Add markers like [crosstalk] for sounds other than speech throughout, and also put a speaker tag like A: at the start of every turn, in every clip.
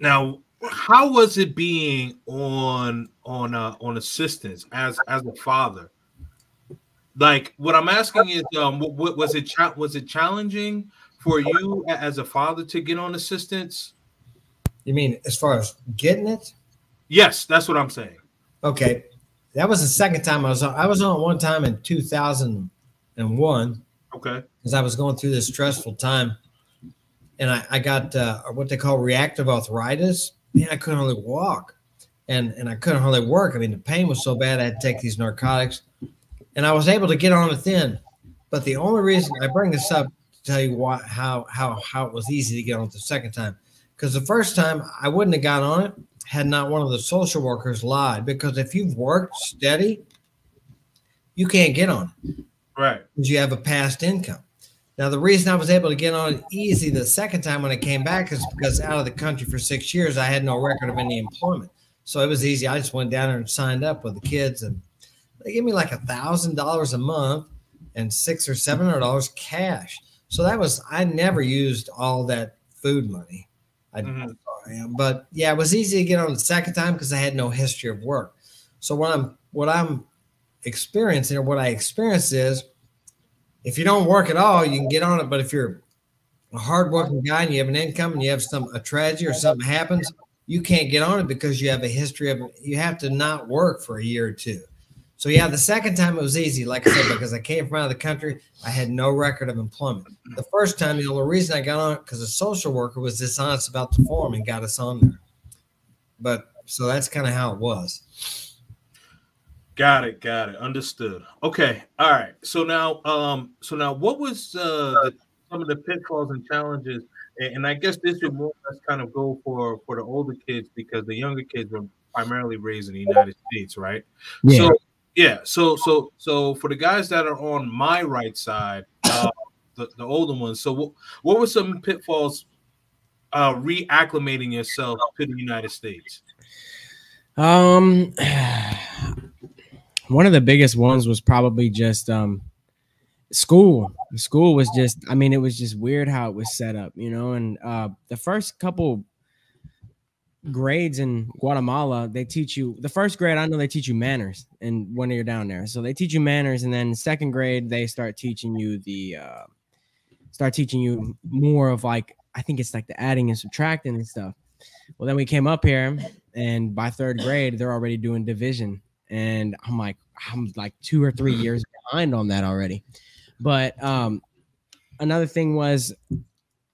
A: Now, how was it being on on uh, on assistance as as a father? Like, what I'm asking is, um, what, what was it? Cha- was it challenging for you as a father to get on assistance?
B: You mean as far as getting it?
A: Yes, that's what I'm saying.
B: Okay, that was the second time I was on. I was on one time in 2001.
A: Okay,
B: because I was going through this stressful time, and I, I got uh, what they call reactive arthritis. Man, I couldn't hardly walk, and and I couldn't hardly work. I mean, the pain was so bad I had to take these narcotics, and I was able to get on it then. But the only reason I bring this up to tell you why how how how it was easy to get on it the second time, because the first time I wouldn't have got on it had not one of the social workers lied. Because if you've worked steady, you can't get on it.
A: Right.
B: Because you have a past income. Now, the reason I was able to get on it easy the second time when I came back is because out of the country for six years, I had no record of any employment. So it was easy. I just went down there and signed up with the kids, and they gave me like a thousand dollars a month and six or seven hundred dollars cash. So that was I never used all that food money. I, mm-hmm. But yeah, it was easy to get on the second time because I had no history of work. So what I'm what I'm experiencing or what I experience is if you don't work at all, you can get on it. But if you're a hardworking guy and you have an income and you have some a tragedy or something happens, you can't get on it because you have a history of you have to not work for a year or two. So yeah, the second time it was easy, like I said, because I came from out of the country, I had no record of employment. The first time, the only reason I got on it because a social worker was dishonest about the form and got us on there. But so that's kind of how it was.
A: Got it, got it. Understood. Okay. All right. So now, um, so now what was uh the, some of the pitfalls and challenges? And, and I guess this would more or less kind of go for for the older kids because the younger kids were primarily raised in the United States, right? Yeah. So yeah. So so so for the guys that are on my right side, uh, the the older ones. So what what were some pitfalls uh reacclimating yourself to the United States?
C: Um one of the biggest ones was probably just um school. School was just i mean it was just weird how it was set up you know and uh the first couple grades in guatemala they teach you the first grade i know they teach you manners and when you're down there. So they teach you manners and then second grade they start teaching you the uh start teaching you more of like i think it's like the adding and subtracting and stuff. Well then we came up here and by third grade they're already doing division and I'm like, I'm like two or three years behind on that already. But um, another thing was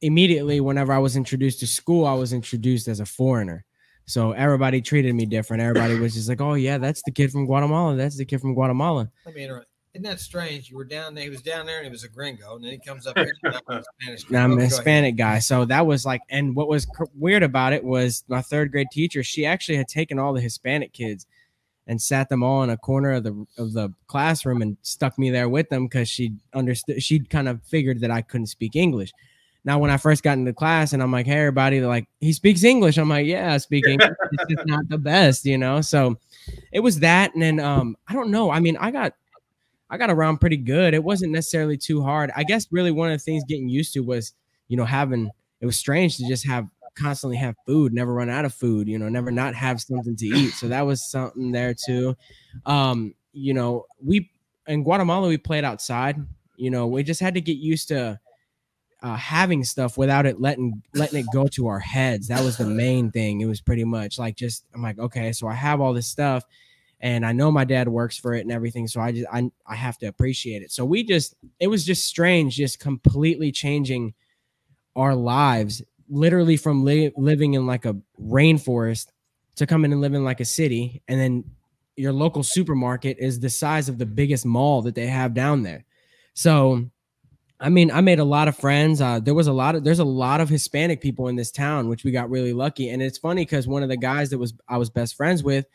C: immediately whenever I was introduced to school, I was introduced as a foreigner. So everybody treated me different. Everybody was just like, "Oh yeah, that's the kid from Guatemala. That's the kid from Guatemala."
B: Let me interrupt. Isn't that strange? You were down there. He was down there, and he was a gringo, and then he comes up. [laughs] Here, Spanish
C: now I'm a Hispanic guy, so that was like. And what was weird about it was my third grade teacher. She actually had taken all the Hispanic kids and sat them all in a corner of the of the classroom and stuck me there with them because she understood she'd kind of figured that I couldn't speak English. Now, when I first got into class and I'm like, hey, everybody, they're like, he speaks English. I'm like, yeah, I speak English. it's just not the best, you know? So it was that. And then um, I don't know. I mean, I got I got around pretty good. It wasn't necessarily too hard. I guess really one of the things getting used to was, you know, having it was strange to just have constantly have food, never run out of food, you know, never not have something to eat. So that was something there too. Um, you know, we in Guatemala we played outside. You know, we just had to get used to uh, having stuff without it letting letting it go to our heads. That was the main thing. It was pretty much like just I'm like, okay, so I have all this stuff and I know my dad works for it and everything. So I just I I have to appreciate it. So we just it was just strange, just completely changing our lives literally from li- living in like a rainforest to coming and living like a city and then your local supermarket is the size of the biggest mall that they have down there. So i mean i made a lot of friends. Uh, there was a lot of there's a lot of hispanic people in this town which we got really lucky. And it's funny because one of the guys that was i was best friends with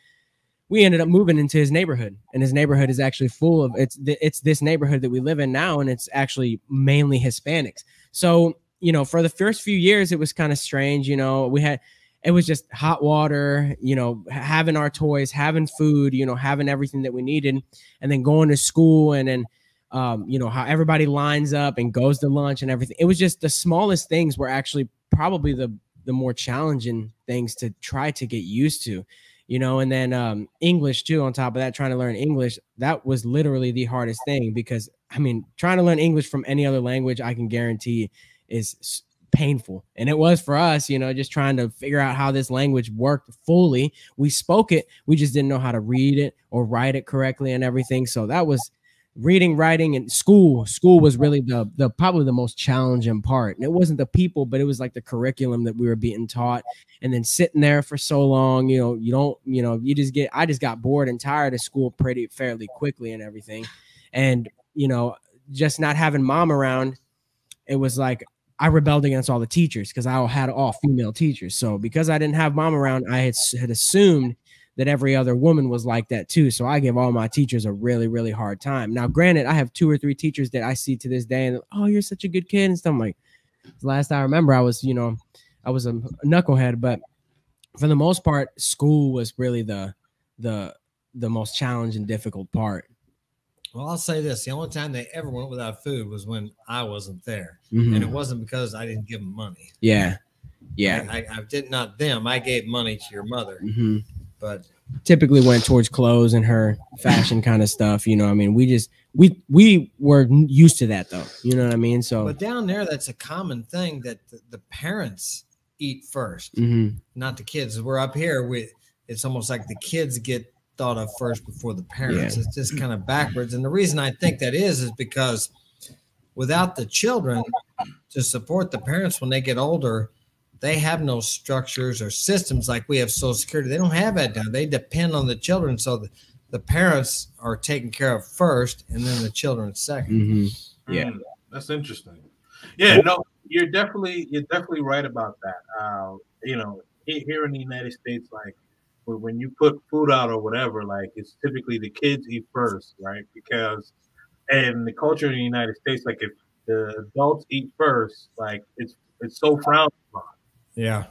C: we ended up moving into his neighborhood. And his neighborhood is actually full of it's it's this neighborhood that we live in now and it's actually mainly hispanics. So you know, for the first few years, it was kind of strange. You know, we had, it was just hot water, you know, having our toys, having food, you know, having everything that we needed, and then going to school and then, um, you know, how everybody lines up and goes to lunch and everything. It was just the smallest things were actually probably the the more challenging things to try to get used to you know and then um english too on top of that trying to learn english that was literally the hardest thing because i mean trying to learn english from any other language i can guarantee is painful. And it was for us you know just trying to figure out how this language worked fully. We spoke it we just didn't know how to read it or write it correctly and everything. So that was reading writing and school. School was really the the probably the most challenging part. And it wasn't the people but it was like the curriculum that we were being taught. And then sitting there for so long you know you don't you know you just get i just got bored and tired of school pretty fairly quickly and everything. And you know just not having mom around it was like i rebelled against all the teachers because i had all female teachers so because i didn't have mom around i had, had assumed that every other woman was like that too. So I give all my teachers a really, really hard time. Now, granted, I have two or three teachers that I see to this day, and oh, you're such a good kid and stuff. I'm like, last I remember, I was, you know, I was a knucklehead, but for the most part, school was really the the the most challenging, difficult part.
B: Well, I'll say this: the only time they ever went without food was when I wasn't there,
C: Mhm.
B: and it wasn't because I didn't give them money.
C: Yeah, yeah.
B: I, I, I did not them. I gave money to your mother,
C: hmm
B: but
C: Typically went towards clothes and her fashion kind of stuff. You know, I mean, we just we we were used to that though. You know what I mean? So.
B: but down there, that's a common thing that the, the parents eat first,
C: mhm.
B: not the kids. We're up here. We it's almost like the kids get thought of first before the parents. It's just kind of backwards. And the reason I think that is is because without the children to support the parents when they get older, they have no structures or systems like we have Social Security. They don't have that down. They depend on the children. So the, the parents are taken care of first and then the children 2nd
C: Mhm. Yeah.
A: Mm, that's interesting. Yeah, no, you're definitely you're definitely right about that. Uh, you know, here in the United States, like when- when you put food out or whatever, like it's typically the kids eat first, right? Because and the culture in the United States, like if the adults eat first, like it's it's so frowned upon.
B: Yeah.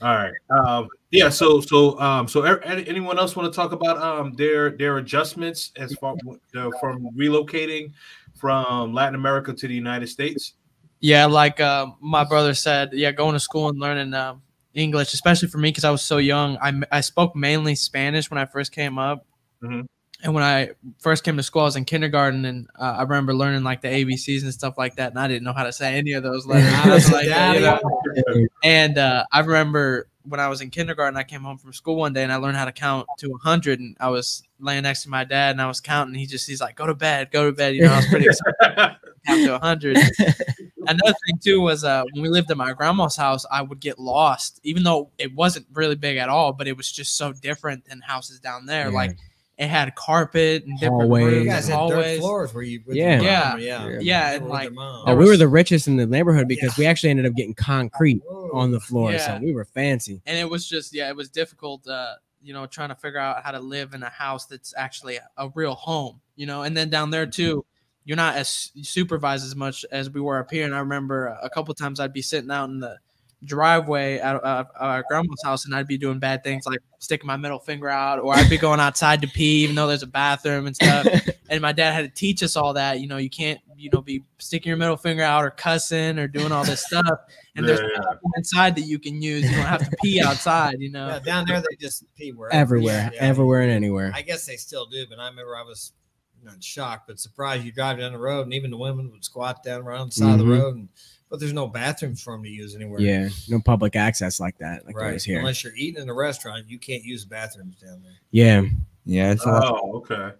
A: All right. Um, yeah. So so um, so a- any- anyone else want to talk about um their their adjustments as far uh, from relocating from Latin America to the United States?
D: Yeah, like uh, my brother said, yeah, going to school and learning uh, English, especially for me because I was so young. I, I spoke mainly Spanish when I first came up.
A: Mhm.
D: And when I first came to school, I was in kindergarten, and uh, I remember learning like the ABCs and stuff like that, and I didn't know how to say any of those letters. [laughs] I was like that, you know? [laughs] And uh, I remember when I was in kindergarten, I came home from school one day and I learned how to count to 100. And I was laying next to my dad and I was counting. He just, he's like, go to bed, go to bed. You know, I was pretty [laughs] excited to count to 100. Another thing, too, was uh, when we lived at my grandma's house, I would get lost, even though it wasn't really big at all, but it was just so different than houses down there.
C: Yeah.
D: Like it had carpet and different
C: Hallways.
B: You
D: rooms,
B: guys had dirt floors where you with
C: Yeah.
D: Yeah.
B: yeah.
D: Yeah, and like-
C: Oh, we were the richest in the neighborhood because we actually ended up getting concrete
B: Whoa.
C: on the floor,
D: Yeah.
C: so we were fancy.
D: and it was just yeah it was difficult uh you know trying to figure out how to live in a house that's actually a real home you know and then down there too you're not as supervised as much as we were up here and i remember a couple times i'd be sitting out in the driveway at uh, our grandma's house and i'd be doing bad things like sticking my middle finger out or i'd be going outside to pee even though there's a bathroom and stuff [laughs] and my dad had to teach us all that you know you can't you know be sticking your middle finger out or cussing or doing all this [laughs] stuff and there's
A: Yeah, yeah.
D: inside that you can use you don't have to pee outside you know
B: Yeah, down there they just pee wherever.
C: everywhere,
B: Yeah.
C: everywhere and anywhere.
B: I guess they still do, but I remember I was not shocked, but surprised. You drive down the road, and even the women would squat down around the side of
C: Mhm.
B: the road, and but there's no bathrooms for them to use anywhere.
C: Yeah, no public access like that, like
B: right.
C: here.
B: Unless you're eating in a restaurant, you can't use bathrooms down there.
C: Yeah,
E: Yeah, it's a lot.
A: Oh, okay.